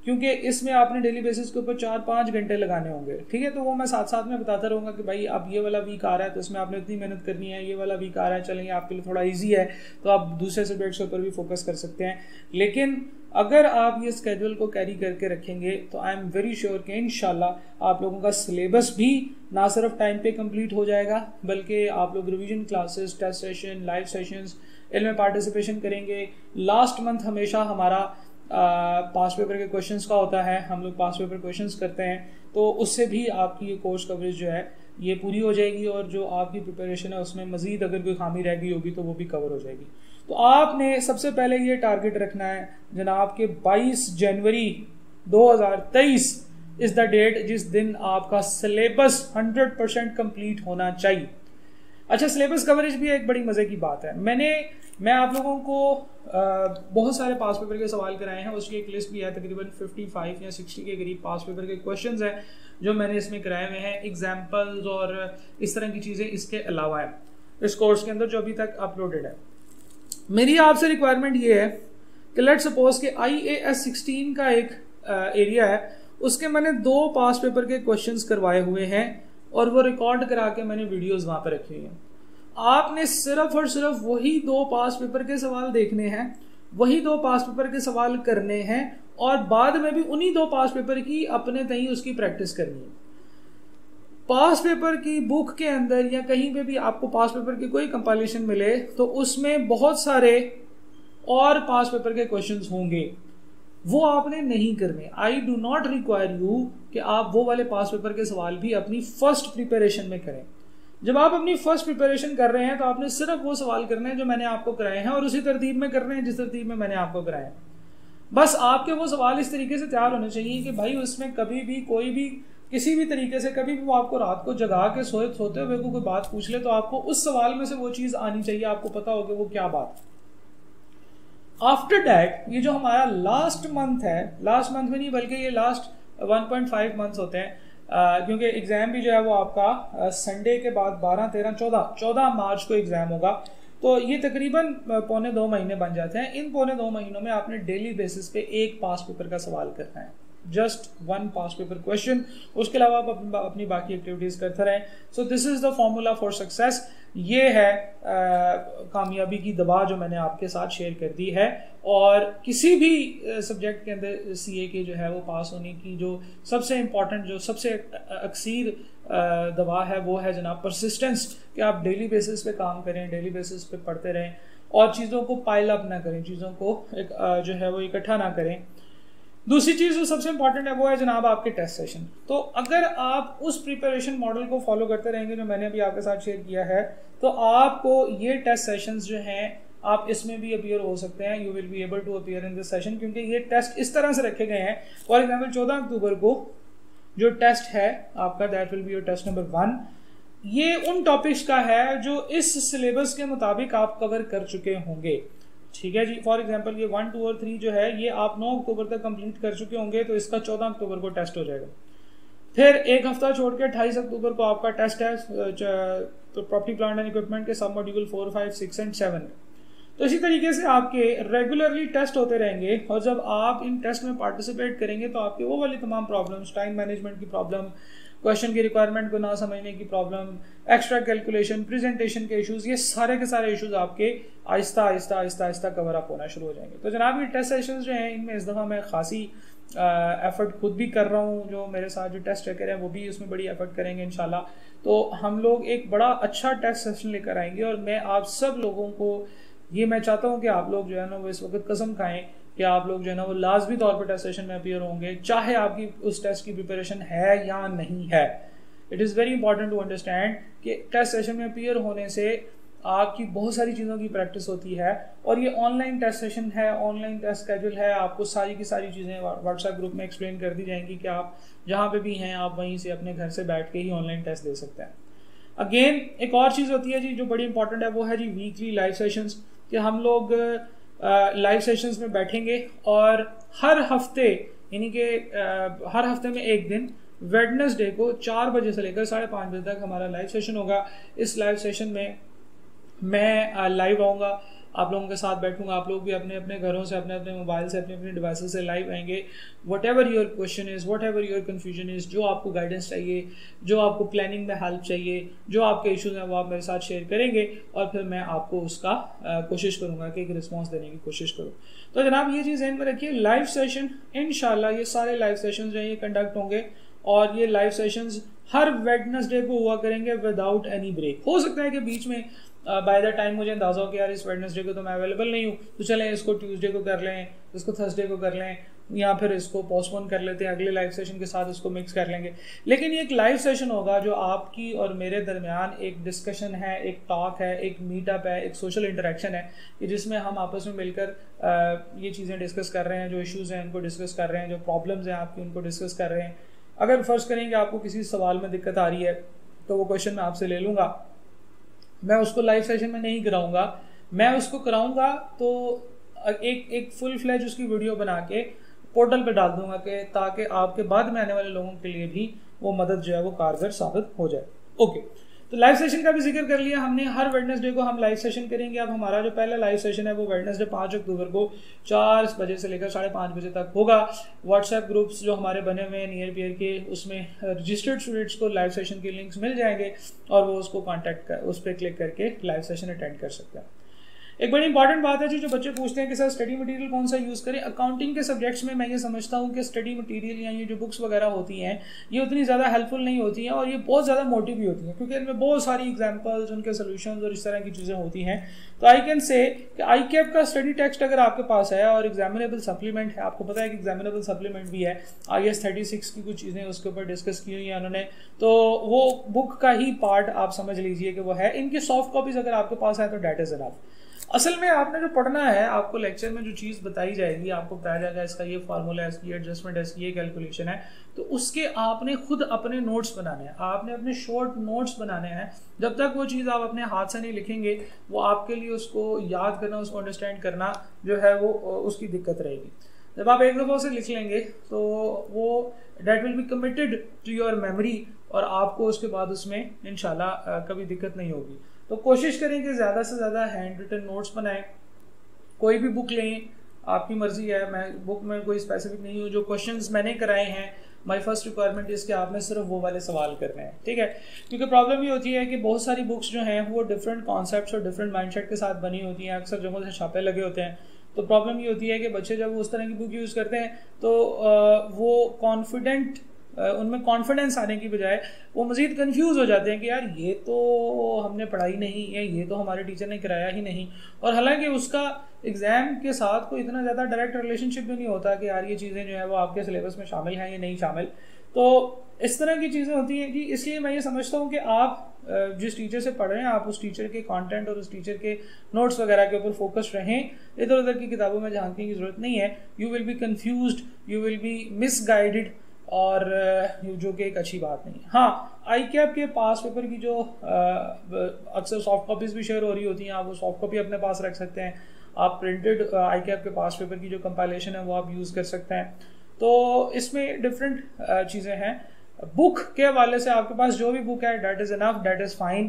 क्योंकि इसमें आपने डेली बेसिस के ऊपर चार पाँच घंटे लगाने होंगे, ठीक है? तो वो मैं साथ साथ में बताता रहूँगा कि भाई, अब ये वाला वीक आ रहा है तो इसमें आपने इतनी मेहनत करनी है, ये वाला वीक आ रहा है चलेंगे आपके लिए थोड़ा ईजी है तो आप दूसरे सब्जेक्ट्स के ऊपर भी फोकस कर सकते हैं। लेकिन अगर आप ये स्केड्यूल को कैरी करके रखेंगे तो आई एम वेरी श्योर कि इन आप लोगों का सिलेबस भी ना सिर्फ़ टाइम पे कंप्लीट हो जाएगा, बल्कि आप लोग revision classes test session live sessions इनमें पार्टिसिपेशन करेंगे। लास्ट मंथ हमेशा हमारा पास पेपर के क्वेश्चंस का होता है, हम लोग पास पेपर क्वेश्चंस करते हैं तो उससे भी आपकी ये कोर्स कवरेज जो है, ये पूरी हो जाएगी और जो आपकी प्रिपरेशन है, उसमें मज़ीद अगर कोई खामी रह गई होगी तो वो भी कवर हो जाएगी। तो आपने सबसे पहले ये टारगेट रखना है जनाब के 22 जनवरी 2023 इज़ द डेट जिस दिन आपका सिलेबस 100 परसेंट कंप्लीट होना चाहिए। अच्छा सिलेबस कवरेज भी एक बड़ी मज़े की बात है। मैंने मैं आप लोगों को आ, बहुत सारे पास पेपर के सवाल कराए हैं उसकी एक लिस्ट भी है तकरीबन 55 या 60 के करीब पास पेपर के क्वेश्चंस हैं जो मैंने इसमें कराए हुए हैं एग्जाम्पल्स और इस तरह की चीज़ें इसके अलावा है। इस कोर्स के अंदर जो अभी तक अपलोडेड है। मेरी आपसे रिक्वायरमेंट ये है कि लेट सपोज़ कि आई ए एस सिक्सटीन का एक एरिया है, उसके मैंने दो पास पेपर के क्वेश्चन करवाए हुए हैं और वो रिकॉर्ड करा के मैंने वीडियोज़ वहाँ पर रखी हुई हैं। आपने सिर्फ़ और सिर्फ़ वही दो पास पेपर के सवाल देखने हैं, वही दो पास पेपर के सवाल करने हैं और बाद में भी उन्हीं दो पास पेपर की अपने तहीं उसकी प्रैक्टिस करनी है। पास पेपर की बुक के अंदर या कहीं पे भी आपको पास पेपर की कोई कंपाइलेशन मिले तो उसमें बहुत सारे और पास पेपर के क्वेश्चंस होंगे। वो आपने नहीं करने। I do not require you कि आप वो वाले पास पेपर के सवाल भी अपनी फ़र्स्ट प्रिपरेशन में करें। जब आप अपनी फ़र्स्ट प्रिपरेशन कर रहे हैं तो आपने सिर्फ़ वो सवाल करने हैं जो मैंने आपको कराए हैं और उसी तरतीब में करने हैं जिस तरतीब में मैंने आपको कराए हैं। बस आपके वो सवाल इस तरीके से तैयार होने चाहिए कि भाई उसमें कभी भी कोई भी किसी भी तरीके से कभी भी वो आपको रात को जगा के सोए, सोते हुए को कोई बात पूछ ले तो आपको उस सवाल में से वो चीज़ आनी चाहिए। आपको पता हो वो क्या बात आफ्टर डैट ये जो हमारा लास्ट मंथ है लास्ट मंथ में नहीं, बल्कि ये लास्ट 1.5 मंथ्स होते हैं क्योंकि एग्ज़ाम भी जो है वो आपका संडे के बाद 12 13 14 14 मार्च को एग्ज़ाम होगा। तो ये तकरीबन पौने दो महीने बन जाते हैं। इन पौने दो महीनों में आपने डेली बेसिस पे एक पास पेपर का सवाल करना है। Just one past paper question उसके अलावा आप अपनी बाकी एक्टिविटीज़ करते रहें। So this is the formula for success ये है कामयाबी की दबा जो मैंने आपके साथ शेयर कर दी है। और किसी भी सब्जेक्ट के अंदर सी ए के जो है वो पास होने की जो सबसे इंपॉर्टेंट जो सबसे अक्सर दवा है वो है जनाब परसिस्टेंस कि आप डेली बेसिस पे काम करें डेली बेसिस पे पढ़ते रहें। और चीज़ों को पाइल अप ना करें, चीज़ों को एक जो है वो इकट्ठा ना करें। दूसरी चीज़ जो सबसे इंपॉर्टेंट है वो है जनाब आपके टेस्ट सेशन तो अगर आप उस प्रिपरेशन मॉडल को फॉलो करते रहेंगे जो मैंने अभी आपके साथ शेयर किया है तो आपको ये टेस्ट सेशंस जो हैं, आप इसमें भी अपियर हो सकते हैं। You will be able to appear in this session क्योंकि ये टेस्ट इस तरह से रखे गए हैं। फॉर एग्ज़ाम्पल चौदह अक्टूबर को जो टेस्ट है आपका that will be your test number one ये उन टॉपिक्स का है जो इस सिलेबस के मुताबिक आप कवर कर चुके होंगे। ठीक है जी? फॉर एग्ज़ाम्पल ये वन टू और थ्री जो है, ये आप नौ अक्टूबर तक कंप्लीट कर चुके होंगे तो इसका चौदह अक्टूबर को टेस्ट हो जाएगा। फिर एक हफ़्ता छोड़ के अट्ठाईस अक्टूबर को आपका टेस्ट है तो प्रॉपर्टी प्लांट एंड इक्विपमेंट के सब module four five six and seven तो इसी तरीके से आपके रेगुलरली टेस्ट होते रहेंगे, और जब आप इन टेस्ट में पार्टिसिपेट करेंगे तो आपके वो वाली तमाम प्रॉब्लम्स टाइम मैनेजमेंट की प्रॉब्लम क्वेश्चन की रिक्वायरमेंट को ना समझने की प्रॉब्लम एक्स्ट्रा कैलकुलेशन प्रेजेंटेशन के इश्यूज़ ये सारे के सारे इश्यूज़ आपके आहिस्ता आहिस्ता आहिस्ता आहिस्ता कवर अप होना शुरू हो जाएँगे। तो जनाब, ये टेस्ट सेशन जो हैं, इनमें इस दफ़ा मैं खासी एफर्ट खुद भी कर रहा हूँ, जो मेरे साथ जो टेस्ट चेकर हैं, वो भी उसमें बड़ी एफर्ट करेंगे इनशाला तो हम लोग एक बड़ा अच्छा टेस्ट सेशन लेकर आएँगे और मैं आप सब लोगों को, ये मैं चाहता हूँ कि आप लोग जो है ना, वो इस वक्त कसम खाएँ कि आप लोग जो है ना, वो लाजमी तौर पर टेस्ट सेशन में अपियर होंगे, चाहे आपकी उस टेस्ट की प्रिपरेशन है या नहीं है। It is very important to understand कि टेस्ट सेशन में अपियर होने से आपकी बहुत सारी चीज़ों की प्रैक्टिस होती है और ये ऑनलाइन टेस्ट सेशन है ऑनलाइन टेस्ट स्केड्यूल है, आपको सारी की सारी चीज़ें व्हाट्सएप ग्रुप में एक्सप्लेन कर दी जाएँगी कि आप जहाँ पे भी हैं, आप वहीं से अपने घर से बैठ के ही ऑनलाइन टेस्ट दे सकते हैं। अगेन एक और चीज़ होती है जी, जो बड़ी इंपॉर्टेंट है, वो है जी वीकली लाइव सेशंस कि हम लोग लाइव सेशंस में बैठेंगे और हर हफ़्ते, यानी कि हर हफ़्ते में एक दिन वेडनेसडे को चार बजे से लेकर साढ़े पाँच बजे तक हमारा लाइव सेशन होगा। इस लाइव सेशन में मैं लाइव आऊँगा। आप लोगों के साथ बैठूँगा, आप लोग भी अपने अपने घरों से, अपने अपने मोबाइल से, अपने अपने डिवाइस से लाइव आएँगे। Whatever your question is whatever your confusion is जो आपको गाइडेंस चाहिए, जो आपको प्लानिंग में हेल्प चाहिए, जो आपके इश्यूज़ हैं, वो आप मेरे साथ शेयर करेंगे और फिर मैं आपको उसका कोशिश करूँगा कि एक रिस्पॉन्स देने की कोशिश करूँ। तो जनाब, ये चीज़ में रखिए लाइव सेशन इन ये सारे लाइव सेशन जो हैं, ये कंडक्ट होंगे और ये लाइव सेशंस हर वेडनेसडे को हुआ करेंगे विदाउट एनी ब्रेक हो सकता है कि बीच में बाय द टाइम मुझे अंदाज़ा हो कि यार इस वेडनेसडे को तो मैं अवेलेबल नहीं हूँ तो चलें, इसको ट्यूसडे को कर लें, इसको थर्सडे को कर लें, या फिर इसको पोस्टपोन कर लेते हैं, अगले लाइव सेशन के साथ इसको मिक्स कर लेंगे। लेकिन ये एक लाइव सेशन होगा जो आपकी और मेरे दरमियान एक डिस्कशन है, एक टॉक है, एक मीटअप है, एक सोशल इंटरेक्शन है, कि जिसमें हम आपस में मिलकर ये चीज़ें डिस्कस कर रहे हैं, जो इश्यूज़ हैं उनको डिस्कस कर रहे हैं, जो प्रॉब्लम्स हैं आपकी उनको डिस्कस कर रहे हैं। अगर फ़र्ज़ करें कि आपको किसी सवाल में दिक्कत आ रही है तो वो क्वेश्चन मैं आपसे ले लूँगा। मैं उसको लाइव सेशन में नहीं कराऊँगा। मैं उसको कराऊँगा तो एक एक फुल फ्लैज उसकी वीडियो बना के पोर्टल पे डाल दूँगा कि ताकि आपके बाद में आने वाले लोगों के लिए भी वो मदद जो है वो कारगर साबित हो जाए। ओके तो लाइव सेशन का भी ज़िक्र कर लिया हमने। हर वेडनेसडे को हम लाइव सेशन करेंगे। अब हमारा जो पहला लाइव सेशन है वो वेडनेसडे पाँच अक्टूबर को चार बजे से लेकर साढ़े पाँच बजे तक होगा। व्हाट्सएप ग्रुप्स जो हमारे बने हुए हैं नियर पियर के, उसमें रजिस्टर्ड स्टूडेंट्स को लाइव सेशन के लिंक्स मिल जाएँगे और वो उसको कॉन्टैक्ट कर, उस पर क्लिक करके लाइव सेशन अटेंड कर सकते हैं। एक बड़ी इंपॉर्टेंट बात है जी, जो बच्चे पूछते हैं कि, सर स्टडी मटेरियल कौन सा यूज़ करें? अकाउंटिंग के सब्जेक्ट्स में मैं ये समझता हूँ कि स्टडी मटेरियल या ये जो बुक्स वगैरह होती हैं, ये उतनी ज़्यादा हेल्पफुल नहीं होती हैं और ये बहुत ज़्यादा मोटिव भी होती हैं, क्योंकि इनमें बहुत सारी एग्जाम्पल्स उनके सोल्यूशन और इस तरह की चीज़ें होती हैं। तो आई कैन से कि आई कैप का स्टडी टेक्स्ट अगर आपके पास है और एग्जामिनेबल सप्लीमेंट है, आपको पता है कि एग्जामिनेबल सप्लीमेंट भी है आई एस थर्टी सिक्स की कुछ चीज़ें उसके ऊपर डिस्कस की हुई हैं उन्होंने तो वो बुक का ही पार्ट आप समझ लीजिए कि वो है। इनकी सॉफ्ट कॉपीज़ अगर आपके पास है तो डेट इज़ अनफ असल में आपने जो पढ़ना है, आपको लेक्चर में जो चीज़ बताई जाएगी, आपको बताया जाएगा, इसका ये फार्मूला है, इसकी एडजस्टमेंट है, इसकी ये कैलकुलेशन है तो उसके आपने खुद अपने नोट्स बनाने हैं। आपने अपने शॉर्ट नोट्स बनाने हैं। जब तक वो चीज़ आप अपने हाथ से नहीं लिखेंगे, वो आपके लिए उसको याद करना, उसको अंडरस्टैंड करना जो है वो उसकी दिक्कत रहेगी। जब आप एक दफ़ा उसे लिख लेंगे तो वो that will be committed to your memory और आपको उसके बाद उसमें इनशाला कभी दिक्कत नहीं होगी। तो कोशिश करें कि ज़्यादा से ज़्यादा हैंड रिटन नोट्स बनाएँ। कोई भी बुक लें, आपकी मर्ज़ी है। मैं बुक में कोई स्पेसिफिक नहीं हूँ, जो क्वेश्चन मैंने कराए हैं माई फ़र्स्ट रिक्वायरमेंट इज़ कि आपने सिर्फ़ वो वाले सवाल करने हैं, ठीक है? क्योंकि प्रॉब्लम ये होती है कि बहुत सारी बुक्स जो हैं, वो डिफरेंट कॉन्सेप्ट और डिफरेंट माइंडसेट के साथ बनी होती हैं, अक्सर जगहों से छापे लगे होते हैं। तो प्रॉब्लम ये होती है कि बच्चे जब उस तरह की बुक यूज़ करते हैं तो वो कॉन्फिडेंट उनमें कॉन्फिडेंस आने की बजाय वो मज़ीद कन्फ्यूज़ हो जाते हैं कि यार, ये तो हमने पढ़ाई नहीं, या ये तो हमारे टीचर ने कराया ही नहीं। और हालाँकि उसका एग्ज़ाम के साथ कोई इतना ज़्यादा डायरेक्ट रिलेशनशिप भी नहीं होता कि यार, ये चीज़ें जो है वो आपके सिलेबस में शामिल हैं या नहीं शामिल। तो इस तरह की चीज़ें होती हैं कि इसलिए मैं ये समझता हूँ कि आप जिस टीचर से पढ़ रहे हैं, आप उस टीचर के कंटेंट और उस टीचर के नोट्स वगैरह के ऊपर फोकस रहें। इधर उधर की किताबों में झांकने की ज़रूरत नहीं है। You will be confuse you will be misguided और जो कि एक अच्छी बात नहीं है। हाँ आई कैप के पास पेपर की जो अक्सर सॉफ्ट कॉपीज़ भी शेयर हो रही होती हैं, आप वो सॉफ्ट कॉपी अपने पास रख सकते हैं। आप प्रिंटेड आई कैप के पास पेपर की जो कंपाइलेशन है, वो आप यूज़ कर सकते हैं। तो इसमें डिफरेंट चीज़ें हैं। बुक के हवाले से आपके पास जो भी बुक है that is enough that is fine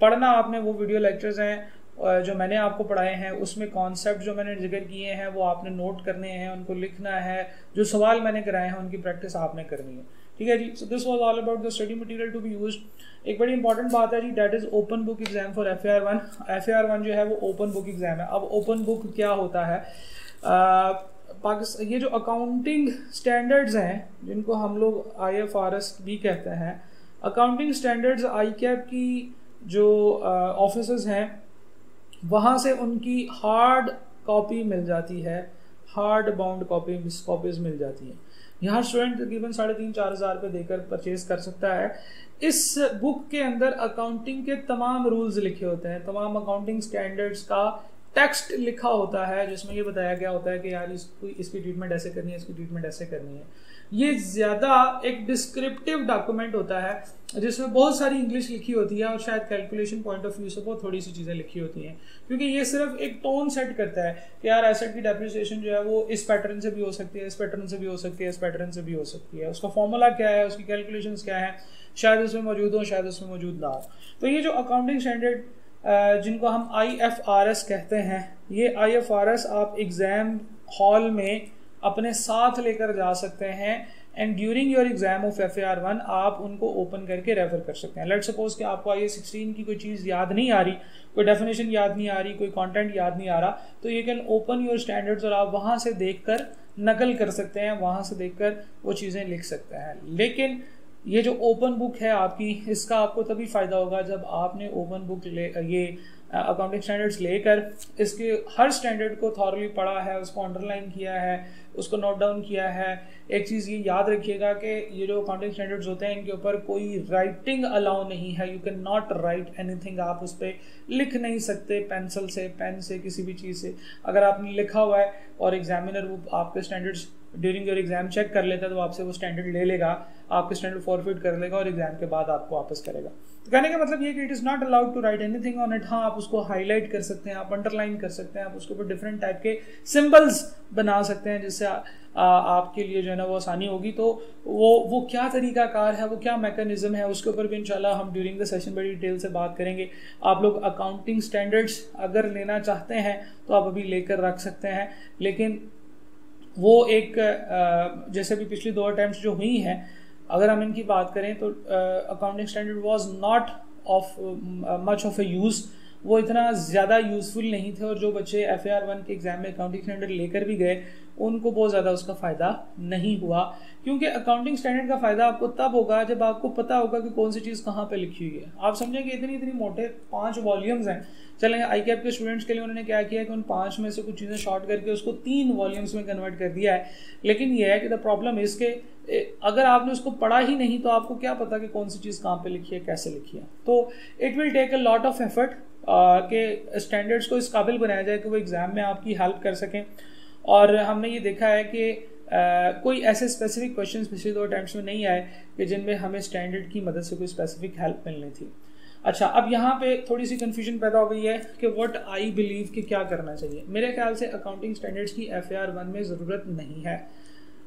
पढ़ना आपने वो वीडियो लेक्चर्स हैं जो मैंने आपको पढ़ाए हैं, उसमें कॉन्सेप्ट जो मैंने ज़िक्र किए हैं, वो आपने नोट करने हैं, उनको लिखना है, जो सवाल मैंने कराए हैं, उनकी प्रैक्टिस आपने करनी है। ठीक है जी? So this was all about the study material to be use एक बड़ी इंपॉर्टेंट बात है जी that is open book exam for F R one F R one जो है, वो ओपन बुक एग्ज़ाम है। अब ओपन बुक क्या होता है? पाकिस्तान ये जो अकाउंटिंग स्टैंडर्ड्स हैं, जिनको हम लोग आई एफ़ आर एस भी कहते हैं अकाउंटिंग स्टैंडर्ड्स आई कैप की जो ऑफ़िस हैं वहाँ से उनकी हार्ड कॉपी मिल जाती है हार्ड बाउंड कॉपी कॉपीज मिल जाती हैं। यहाँ स्टूडेंट तकरीबन साढ़े तीन, चार हज़ार रुपये देकर परचेज कर सकता है। इस बुक के अंदर अकाउंटिंग के तमाम रूल्स लिखे होते हैं। तमाम अकाउंटिंग स्टैंडर्ड्स का टेक्स्ट लिखा होता है, जिसमें ये बताया गया होता है कि यार इसको, इसकी ट्रीटमेंट ऐसे करनी है, इसकी ट्रीटमेंट ऐसे करनी है। ये ज़्यादा एक डिस्क्रिप्टिव डॉक्यूमेंट होता है, जिसमें बहुत सारी इंग्लिश लिखी होती है और शायद कैलकुलेशन पॉइंट ऑफ़ व्यू से बहुत थोड़ी सी चीज़ें लिखी होती हैं। क्योंकि ये सिर्फ़ एक टोन सेट करता है कि यार एसेट की डेप्रिसिएशन जो है वो इस पैटर्न से भी हो सकती है, इस पैटर्न से भी हो सकती है, इस पैटर्न से भी हो सकती है। उसका फॉर्मूला क्या है, उसकी कैलकुलेशन क्या है, शायद उसमें मौजूद हो, शायद उसमें मौजूद ना हो। तो ये जो अकाउंटिंग स्टैंडर्ड जिनको हम आई एफ़ आर एस कहते हैं, ये आई एफ़ आर एस आप एग्ज़ाम हॉल में अपने साथ लेकर जा सकते हैं and during your exam of F R one आप उनको ओपन करके रेफर कर सकते हैं। लेट सपोज़ कि आपको आई सिक्सटीन की कोई चीज़ याद नहीं आ रही, कोई डेफिनेशन याद नहीं आ रही, कोई कंटेंट याद नहीं आ रहा तो you can open your standards और आप वहाँ से देख कर नकल कर सकते हैं, वहाँ से देख कर वो चीज़ें लिख सकते हैं। लेकिन ये जो ओपन बुक है आपकी, इसका आपको तभी फ़ायदा होगा जब आपने ओपन बुक ले, ये अकाउंटिंग स्टैंडर्ड्स लेकर इसके हर स्टैंडर्ड को थॉरली पढ़ा है, उसको अंडरलाइन किया है, उसको नोट डाउन किया है। एक चीज़ ये याद रखिएगा कि ये जो अकाउंटिंग स्टैंडर्ड्स होते हैं, इनके ऊपर कोई राइटिंग अलाउ नहीं है। You can not write anything आप उस पर लिख नहीं सकते पेंसिल से पेन से, किसी भी चीज़ से। अगर आपने लिखा हुआ है और एग्जामिनर वो आपके standards during your exam check कर लेता है तो आपसे वो स्टैंडर्ड ले लेगा, आपके स्टैंडर्ड फॉरफिट कर लेगा और एग्ज़ाम के बाद आपको वापस करेगा। तो कहने का मतलब ये कि it is not allowed to write anything on it हाँ आप उसको हाईलाइट कर सकते हैं, आप अंडरलाइन कर सकते हैं, आप उसके ऊपर डिफरेंट टाइप के सिंबल्स बना सकते हैं जिससे आपके लिए जो है ना वो आसानी होगी। तो वो वो क्या तरीका कार है, वो क्या मैकेनिज्म है, उसके ऊपर भी इंशाल्लाह हम ड्यूरिंग द सेशन बड़ी डिटेल से बात करेंगे। आप लोग अकाउंटिंग स्टैंडर्ड्स अगर लेना चाहते हैं तो आप अभी लेकर रख सकते हैं। लेकिन वो एक जैसे भी पिछली दो अटैम्प्ट जो हुई हैं अगर हम इनकी बात करें तो accounting standard was not of much of a use वो इतना ज़्यादा यूज़फुल नहीं थे और जो बच्चे एफ़ वन के एग्ज़ाम में अकाउंटिंग स्टैंडर्ड लेकर भी गए, उनको बहुत ज़्यादा उसका फ़ायदा नहीं हुआ। क्योंकि अकाउंटिंग स्टैंडर्ड का फ़ायदा आपको तब होगा जब आपको पता होगा कि कौन सी चीज़ कहाँ पर लिखी हुई है। आप समझेंगे इतनी इतनी मोटे पाँच वॉल्यूम्स हैं। चलें आई के स्टूडेंट्स के लिए उन्होंने क्या किया कि उन पाँच में से कुछ चीज़ें शॉर्ट करके उसको तीन वॉल्यूम्स में कन्वर्ट कर दिया है। लेकिन यह है कि द प्रॉब्लम इसके अगर आपने उसको पढ़ा ही नहीं तो आपको क्या पता कि कौन सी चीज़ कहाँ पे लिखी है, कैसे लिखी है। तो it will take a lot of effort के स्टैंडर्ड्स को इस काबिल बनाया जाए कि वो एग्ज़ाम में आपकी हेल्प कर सकें। और हमने ये देखा है कि कोई ऐसे स्पेसिफिक क्वेश्चंस पिछले दो अटैम्प्ट में नहीं आए कि जिनमें हमें स्टैंडर्ड की मदद से कोई स्पेसिफिक हेल्प मिलनी थी। अच्छा अब यहाँ पे थोड़ी सी कन्फ्यूज़न पैदा हो गई है कि व्हाट आई बिलीव कि क्या करना चाहिए। मेरे ख्याल से अकाउंटिंग स्टैंडर्ड्स की एफ़ वन में ज़रूरत नहीं है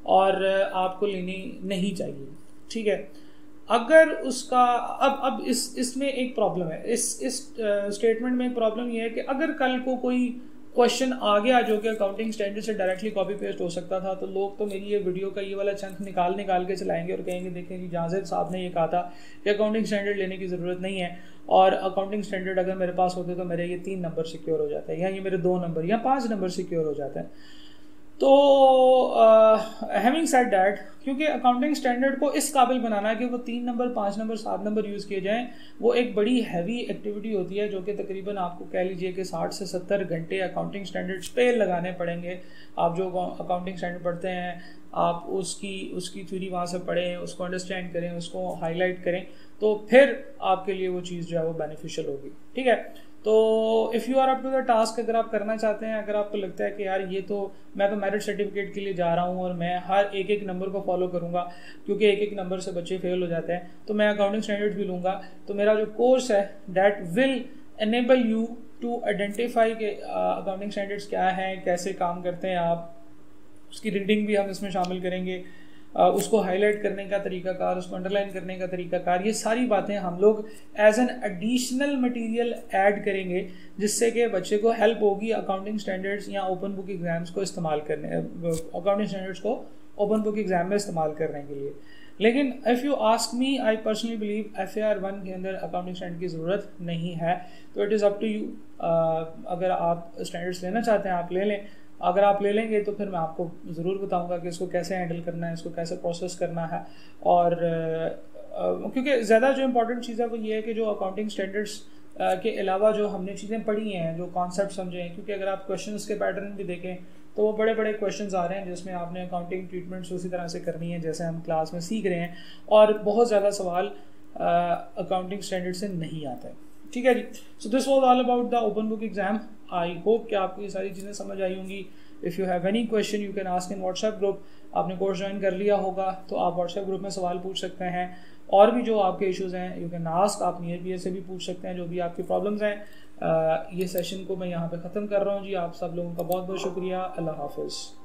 और आपको लेनी नहीं चाहिए। ठीक है? अगर उसका, अब अब इस, इसमें एक प्रॉब्लम है। इस इस स्टेटमेंट में एक प्रॉब्लम ये है कि अगर कल को कोई क्वेश्चन आ गया जो कि अकाउंटिंग स्टैंडर्ड से डायरेक्टली कॉपी पेस्ट हो सकता था तो लोग तो मेरी ये वीडियो का ये वाला चंक निकाल निकाल के चलाएँगे और कहेंगे, देखें कि जाजेद साहब ने ये कहा था कि अकाउंटिंग स्टैंडर्ड लेने की ज़रूरत नहीं है और अकाउंटिंग स्टैंडर्ड अगर मेरे पास होते तो मेरे ये तीन नंबर सिक्योर हो जाता है या ये मेरे दो नंबर या पाँच नंबर सिक्योर हो जाते है। तो हैविंग सेट डैट क्योंकि अकाउंटिंग स्टैंडर्ड को इस काबिल बनाना है कि वो तीन नंबर पाँच नंबर सात नंबर यूज़ किए जाएँ, वो एक बड़ी हैवी एक्टिविटी होती है जो कि तकरीबन आपको कह लीजिए कि साठ से सत्तर घंटे अकाउंटिंग स्टैंडर्ड्स पे लगाने पड़ेंगे। आप जो अकाउंटिंग स्टैंडर्ड पढ़ते हैं, आप उसकी उसकी थ्योरी वहाँ से पढ़ें, उसको अंडरस्टैंड करें, उसको हाईलाइट करें तो फिर आपके लिए वो चीज़ जो है वो बेनिफिशियल होगी। ठीक है? तो if you are up to the task अगर आप करना चाहते हैं, अगर आपको लगता है कि यार ये तो मैं तो मेरिट सर्टिफिकेट के लिए जा रहा हूँ और मैं हर एक एक नंबर को फॉलो करूँगा, क्योंकि एक एक नंबर से बच्चे फेल हो जाते हैं तो मैं अकाउंटिंग स्टैंडर्ड भी लूँगा। तो मेरा जो कोर्स है that will enable you to identify के अकाउंटिंग स्टैंडर्ड्स क्या हैं, कैसे काम करते हैं आप, उसकी रीडिंग भी हम इसमें शामिल करेंगे। उसको हाईलाइट करने का तरीकाकार, उसको अंडरलाइन करने का तरीकाकार, ये सारी बातें हम लोग as an additional material add करेंगे, जिससे कि बच्चे को हेल्प होगी अकाउंटिंग स्टैंडर्ड्स या ओपन बुक एग्ज़ाम्स को इस्तेमाल करने अकाउंटिंग स्टैंडर्ड्स को ओपन बुक एग्ज़ाम में इस्तेमाल करने के लिए। लेकिन if you ask me I personally believe F A R one के अंदर अकाउंटिंग स्टैंडर्ड की ज़रूरत नहीं है। तो it is up to you अगर आप स्टैंडर्ड्स लेना चाहते हैं, आप ले लें। अगर आप ले लेंगे तो फिर मैं आपको ज़रूर बताऊँगा कि इसको कैसे हैंडल करना है, इसको कैसे प्रोसेस करना है। और क्योंकि ज़्यादा जो इम्पोर्टेंट चीज़ है वो ये है कि जो अकाउंटिंग स्टैंडर्ड्स के अलावा जो हमने चीज़ें पढ़ी हैं, जो कॉन्सेप्ट समझे हैं, क्योंकि अगर आप क्वेश्चन के पैटर्न भी देखें तो वो बड़े बड़े क्वेश्चन आ रहे हैं जिसमें आपने अकाउंटिंग ट्रीटमेंट्स उसी तरह से करनी है जैसे हम क्लास में सीख रहे हैं। और बहुत ज़्यादा सवाल अकाउंटिंग स्टैंडर्ड से नहीं आता। है ठीक है जी? So this was all about the open book exam I hope कि आपको ये सारी चीज़ें समझ आई होंगी. If you have any question you can ask in WhatsApp group आपने कोर्स ज्वाइन कर लिया होगा तो आप व्हाट्सएप ग्रुप में सवाल पूछ सकते हैं. और भी जो आपके इश्यूज़ हैं यू कैन आस्क आप नियर पी से भी पूछ सकते हैं, जो भी आपकी प्रॉब्लम्स हैं. ये सेशन को मैं यहाँ पे ख़त्म कर रहा हूँ जी. आप सब लोगों का बहुत बहुत शुक्रिया. अल्लाह हाफिज़.